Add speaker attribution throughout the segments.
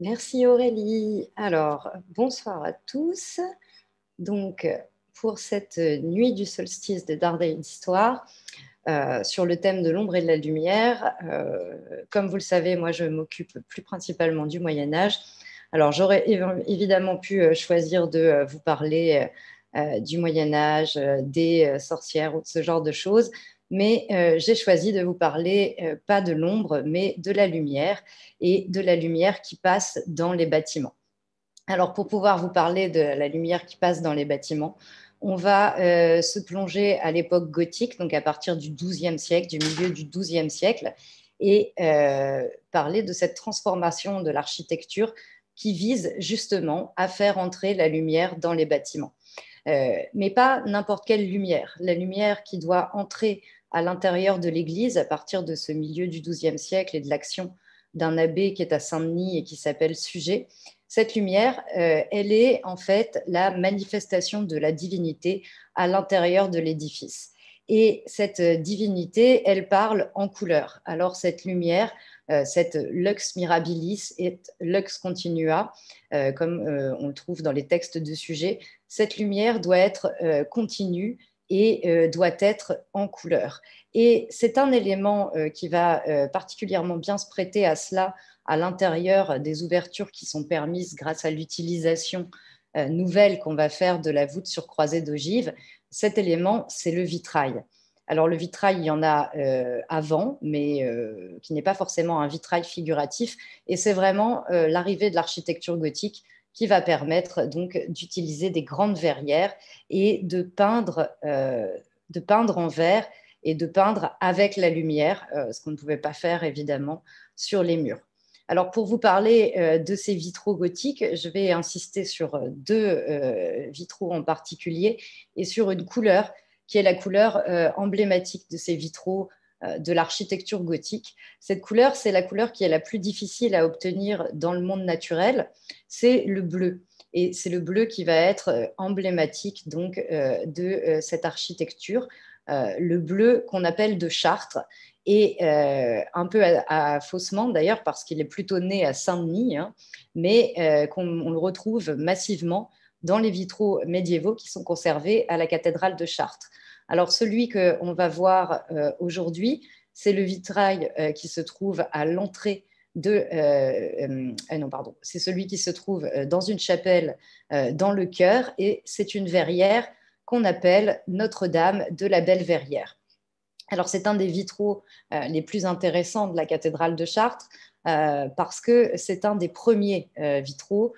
Speaker 1: Merci Aurélie. Alors, bonsoir à tous. Donc, pour cette nuit du solstice de Dardenne d'Histoire, euh, sur le thème de l'ombre et de la lumière, euh, comme vous le savez, moi, je m'occupe plus principalement du Moyen Âge. Alors, j'aurais évidemment pu euh, choisir de vous parler du Moyen Âge, des sorcières ou de ce genre de choses, mais euh, j'ai choisi de vous parler euh, pas de l'ombre, mais de la lumière et de la lumière qui passe dans les bâtiments. Alors pour pouvoir vous parler de la lumière qui passe dans les bâtiments, on va euh, se plonger à l'époque gothique, donc à partir du XIIe siècle, du milieu du XIIe siècle, et parler de cette transformation de l'architecture qui vise justement à faire entrer la lumière dans les bâtiments. mais pas n'importe quelle lumière, la lumière qui doit entrer à l'intérieur de l'Église à partir de ce milieu du XIIe siècle et de l'action d'un abbé qui est à Saint-Denis et qui s'appelle Sujet. Cette lumière, euh, elle est en fait la manifestation de la divinité à l'intérieur de l'édifice. Et cette divinité, elle parle en couleur. Alors cette lumière, euh, cette lux mirabilis et lux continua, euh, comme on le trouve dans les textes de sujet, cette lumière doit être continue et euh, doit être en couleur. Et c'est un élément euh, qui va euh, particulièrement bien se prêter à cela à l'intérieur des ouvertures qui sont permises grâce à l'utilisation nouvelle qu'on va faire de la voûte sur croisée d'ogive. Cet élément, c'est le vitrail. Alors le vitrail, il y en a avant, mais qui n'est pas forcément un vitrail figuratif. Et c'est vraiment l'arrivée de l'architecture gothique qui va permettre donc d'utiliser des grandes verrières et de peindre, euh, en verre et de peindre avec la lumière, euh, ce qu'on ne pouvait pas faire évidemment sur les murs. Alors pour vous parler euh, de ces vitraux gothiques, je vais insister sur deux vitraux en particulier et sur une couleur qui est la couleur emblématique de ces vitraux de l'architecture gothique. Cette couleur, c'est la couleur qui est la plus difficile à obtenir dans le monde naturel, c'est le bleu. Et c'est le bleu qui va être euh, emblématique donc euh, de cette architecture, le bleu qu'on appelle de Chartres, et un peu à, faussement d'ailleurs parce qu'il est plutôt né à Saint-Denis, hein, mais qu'on le retrouve massivement dans les vitraux médiévaux qui sont conservés à la cathédrale de Chartres. Alors celui qu'on va voir euh, aujourd'hui, c'est le vitrail euh, qui se trouve à l'entrée de... Euh, non, pardon, c'est celui qui se trouve dans une chapelle dans le chœur et c'est une verrière qu'on appelle Notre-Dame de la Belle Verrière. Alors c'est un des vitraux les plus intéressants de la cathédrale de Chartres parce que c'est un des premiers vitraux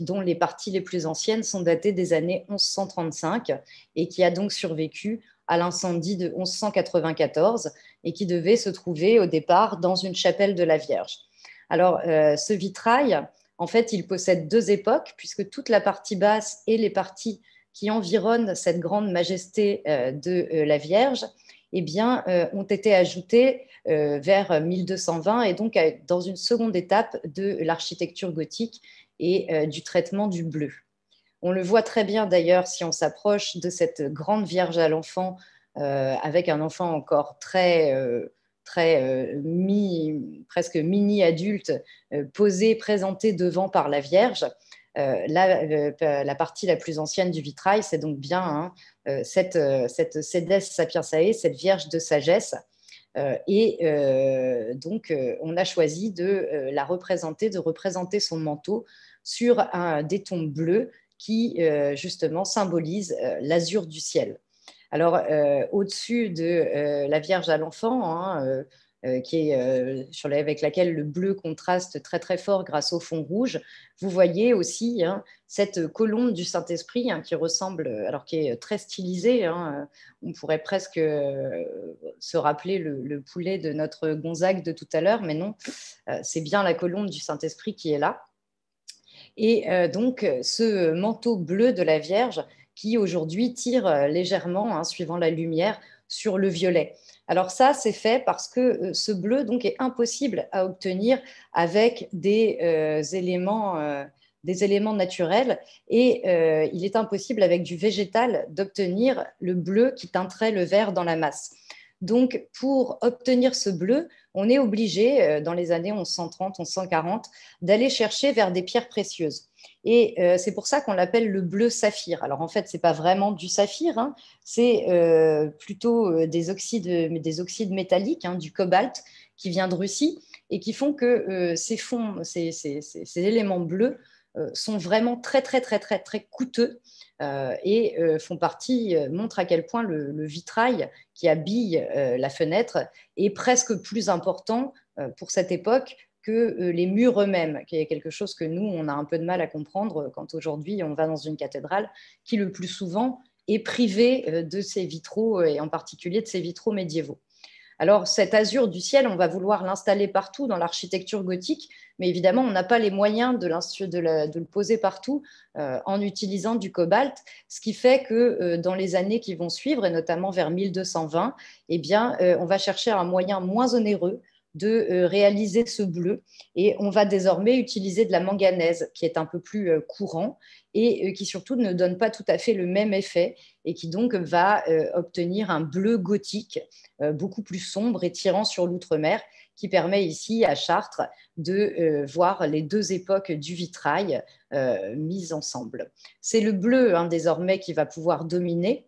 Speaker 1: dont les parties les plus anciennes sont datées des années 1135 et qui a donc survécu à l'incendie de 1194 et qui devait se trouver au départ dans une chapelle de la Vierge. Alors, euh, ce vitrail, en fait, il possède deux époques, puisque toute la partie basse et les parties qui environnent cette grande majesté euh, de la Vierge eh bien, ont été ajoutées vers 1220 et donc dans une seconde étape de l'architecture gothique et euh, du traitement du bleu. On le voit très bien d'ailleurs si on s'approche de cette grande Vierge à l'enfant euh, avec un enfant encore très, euh, très presque mini-adulte posé, présenté devant par la Vierge. la, partie la plus ancienne du vitrail, c'est donc bien hein, cette, cette Cédès Sapiensae, cette Vierge de sagesse. et donc, on a choisi de la représenter, de représenter son manteau sur un, des tons bleus qui euh, justement symbolisent euh, l'azur du ciel. Alors, euh, au-dessus de la Vierge à l'enfant, hein, qui est, sur avec laquelle le bleu contraste très très fort grâce au fond rouge, vous voyez aussi hein, cette colombe du Saint-Esprit hein, qui ressemble, alors qui est très stylisée. on pourrait presque se rappeler le, le, poulet de notre Gonzague de tout à l'heure, mais non, c'est bien la colombe du Saint-Esprit qui est là. Et euh, donc, ce manteau bleu de la Vierge qui aujourd'hui tire euh, légèrement, hein, suivant la lumière, sur le violet. Alors ça, c'est fait parce que euh, ce bleu donc est impossible à obtenir avec des éléments des éléments naturels et il est impossible avec du végétal d'obtenir le bleu qui teinterait le vert dans la masse. Donc, pour obtenir ce bleu, on est obligé, euh, dans les années 1130, 1140, d'aller chercher vers des pierres précieuses. Et euh, c'est pour ça qu'on l'appelle le bleu saphir. Alors en fait, ce n'est pas vraiment du saphir, hein. c'est euh, plutôt des oxydes, des oxydes métalliques, hein, du cobalt qui vient de Russie et qui font que ces, fonds, ces, ces, éléments bleus sont vraiment très, très, très, très, très coûteux et euh, font partie, euh, montrent à quel point le, vitrail qui habille la fenêtre est presque plus important pour cette époque que les murs eux-mêmes, qui est quelque chose que nous, on a un peu de mal à comprendre quand aujourd'hui on va dans une cathédrale qui le plus souvent est privée de ses vitraux et en particulier de ses vitraux médiévaux. Alors cet azur du ciel, on va vouloir l'installer partout dans l'architecture gothique, mais évidemment, on n'a pas les moyens de, le poser partout euh, en utilisant du cobalt, ce qui fait que euh, dans les années qui vont suivre, et notamment vers 1220, eh bien, euh, on va chercher un moyen moins onéreux de réaliser ce bleu. Et on va désormais utiliser de la manganèse, qui est un peu plus courant et qui surtout ne donne pas tout à fait le même effet et qui donc va obtenir un bleu gothique beaucoup plus sombre et tirant sur l'outre-mer, qui permet ici à Chartres de voir les deux époques du vitrail mises ensemble. C'est le bleu hein, désormais qui va pouvoir dominer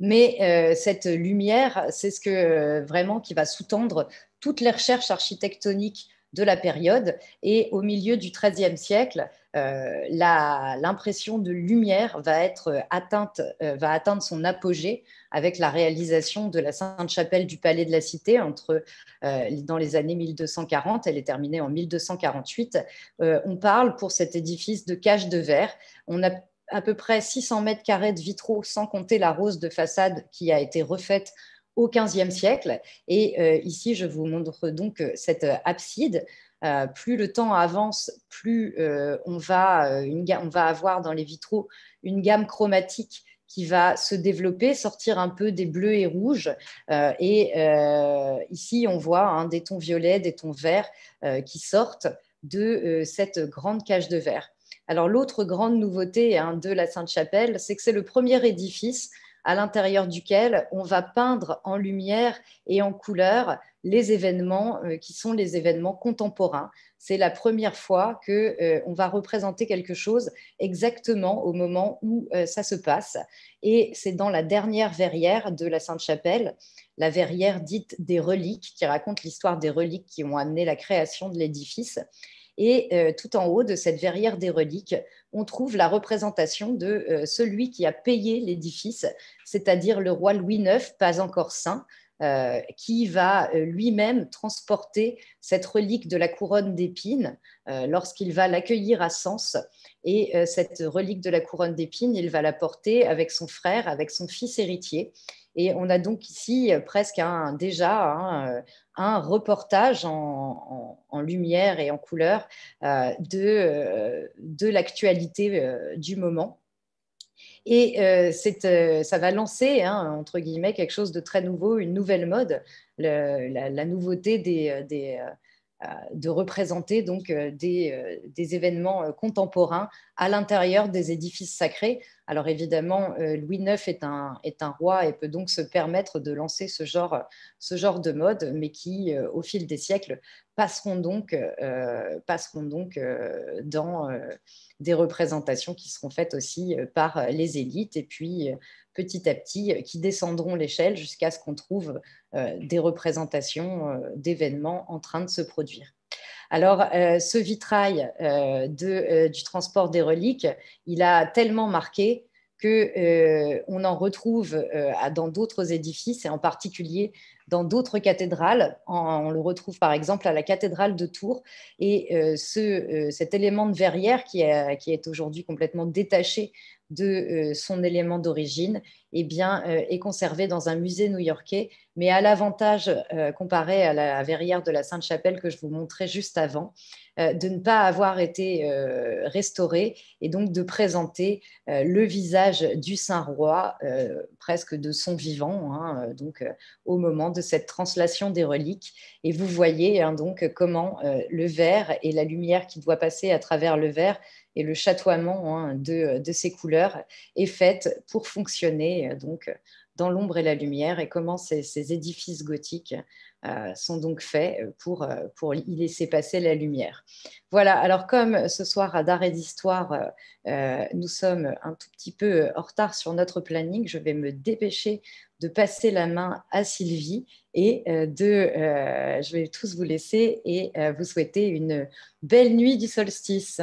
Speaker 1: mais cette lumière, c'est ce que vraiment qui va sous-tendre toutes les recherches architectoniques de la période. Et au milieu du XIIIe siècle, euh, l'impression de lumière va, être atteinte, euh, va atteindre son apogée avec la réalisation de la Sainte-Chapelle du Palais de la Cité entre, euh, dans les années 1240. Elle est terminée en 1248. on parle pour cet édifice de cage de verre. On a à peu près 600 mètres carrés de vitraux, sans compter la rose de façade qui a été refaite au XVe siècle. Et euh, ici, je vous montre donc euh, cette euh, abside. plus le temps avance, plus on, va, avoir dans les vitraux une gamme chromatique qui va se développer, sortir un peu des bleus et rouges. et ici, on voit hein, des tons violets, des tons verts qui sortent de cette grande cage de verre. Alors l'autre grande nouveauté hein, de la Sainte-Chapelle, c'est que c'est le premier édifice à l'intérieur duquel on va peindre en lumière et en couleur les événements euh, qui sont les événements contemporains. C'est la première fois que euh, on va représenter quelque chose exactement au moment où euh, ça se passe. Et c'est dans la dernière verrière de la Sainte-Chapelle, la verrière dite des reliques, qui raconte l'histoire des reliques qui ont amené la création de l'édifice. Et euh, tout en haut de cette verrière des reliques, on trouve la représentation de euh, celui qui a payé l'édifice, c'est-à-dire le roi Louis IX, pas encore saint, euh, qui va lui-même transporter cette relique de la couronne d'épines lorsqu'il va l'accueillir à Sens. Et cette relique de la couronne d'épines, il va la porter avec son frère, avec son fils héritier. Et on a donc ici presque un, déjà hein, un reportage en, lumière et en couleur euh, de, euh, de l'actualité euh, du moment. Et ça va lancer, hein, entre guillemets, quelque chose de très nouveau, une nouvelle mode, la, nouveauté des, des de représenter donc des, des, événements contemporains à l'intérieur des édifices sacrés. Alors évidemment, Louis IX est un, est un roi et peut donc se permettre de lancer ce genre, ce genre de mode, mais qui, au fil des siècles, passeront donc, passeront donc dans des représentations qui seront faites aussi par les élites et puis petit à petit qui descendront l'échelle jusqu'à ce qu'on trouve des représentations d'événements en train de se produire. Alors, euh, ce vitrail euh, euh, du transport des reliques, il a tellement marqué qu'on en retrouve dans d'autres édifices et en particulier dans d'autres cathédrales. On, le retrouve par exemple à la cathédrale de Tours. Et cet élément de verrière qui est aujourd'hui complètement détaché de euh, son élément d'origine eh bien, euh, est conservé dans un musée new-yorkais, mais à l'avantage, euh, comparé à la verrière de la Sainte-Chapelle que je vous montrais juste avant, de ne pas avoir été restauré et donc de présenter le visage du Saint-Roi presque de son vivant, hein, donc au moment de cette translation des reliques. Et vous voyez hein, donc comment le verre et la lumière qui doit passer à travers le verre et le chatoiement hein, de, ces couleurs est faite pour fonctionner euh, donc dans l'ombre et la lumière et comment ces, édifices gothiques euh, sont donc faits pour, pour y laisser passer la lumière. Voilà, alors comme ce soir à d'arrêt d'histoire, nous sommes un tout petit peu en retard sur notre planning, je vais me dépêcher de passer la main à Sylvie et je vais tous vous laisser et vous souhaiter une belle nuit du solstice.